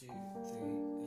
two, three.